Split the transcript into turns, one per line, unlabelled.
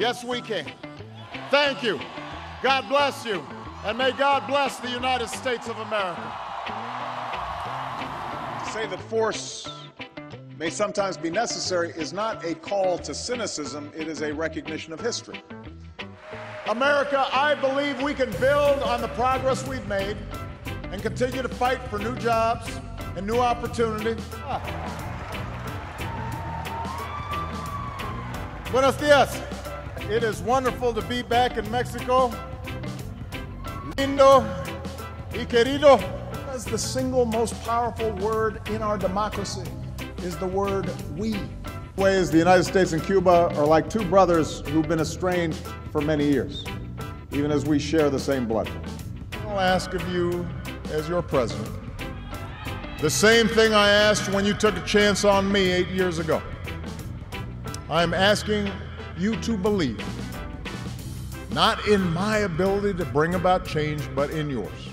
Yes, we can. Thank you. God bless you. And may God bless the United States of America.
To say that force may sometimes be necessary is not a call to cynicism, it is a recognition of history.
America, I believe we can build on the progress we've made and continue to fight for new jobs and new opportunity. Ah. Buenos dias. It is wonderful to be back in Mexico. Lindo y querido.
As the single most powerful word in our democracy is the word we.
Ways the United States and Cuba are like two brothers who've been estranged for many years, even as we share the same blood. I'll ask of you, as your president, the same thing I asked when you took a chance on me eight years ago. I'm asking you to believe, not in my ability to bring about change, but in yours.